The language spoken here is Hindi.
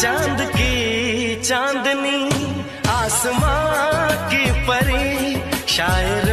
चाँद की चांदनी आसमां की परी शायर